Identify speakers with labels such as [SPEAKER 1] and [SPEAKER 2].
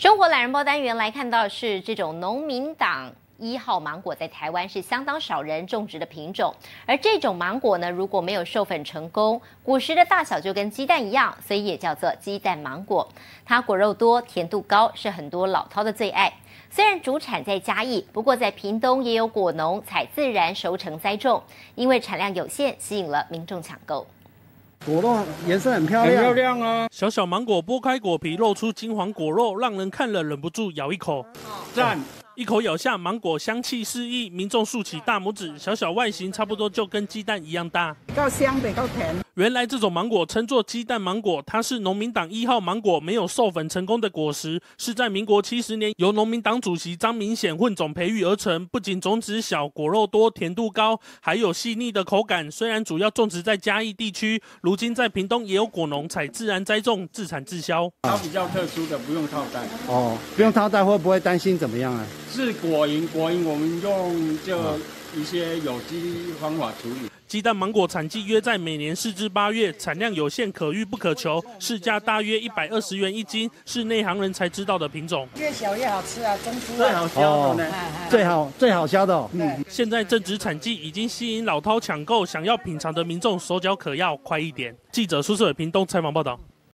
[SPEAKER 1] 生活懒人包单元来看到是这种农民党一号芒果，在台湾是相当少人种植的品种。而这种芒果呢，如果没有授粉成功，果实的大小就跟鸡蛋一样，所以也叫做鸡蛋芒果。它果肉多，甜度高，是很多老饕的最爱。虽然主产在嘉义，不过在屏东也有果农采自然熟成栽种，因为产量有限，吸引了民众抢购。
[SPEAKER 2] 果肉颜色很漂亮，
[SPEAKER 3] 很漂亮啊！
[SPEAKER 4] 小小芒果剥开果皮，露出金黄果肉，让人看了忍不住咬一口。
[SPEAKER 3] 赞！
[SPEAKER 4] 一口咬下，芒果香气四溢，民众竖起大拇指。小小外形差不多就跟鸡蛋一样大，
[SPEAKER 2] 够香的，够甜。
[SPEAKER 4] 原来这种芒果称作鸡蛋芒果，它是农民党一号芒果没有授粉成功的果实，是在民国七十年由农民党主席张明显混种培育而成。不仅种子小，果肉多，甜度高，还有细腻的口感。虽然主要种植在嘉义地区，如今在屏东也有果农采自然栽种，自产自销。
[SPEAKER 3] 它比较特殊的，不用套袋。
[SPEAKER 2] 哦，不用套袋会不会担心怎么样啊？
[SPEAKER 3] 是果蝇，果蝇我们用就一些有机方法处理。
[SPEAKER 4] 鸡蛋芒果产季约在每年四至八月，产量有限，可遇不可求，市价大约一百二十元一斤，是内行人才知道的品种。
[SPEAKER 5] 越小越好吃啊，中珠
[SPEAKER 2] 最好销的，最好最好销的。
[SPEAKER 4] 嗯，现在正值产季，已经吸引老饕抢购，想要品尝的民众手脚可要，快一点。记者苏世伟屏东采访报道。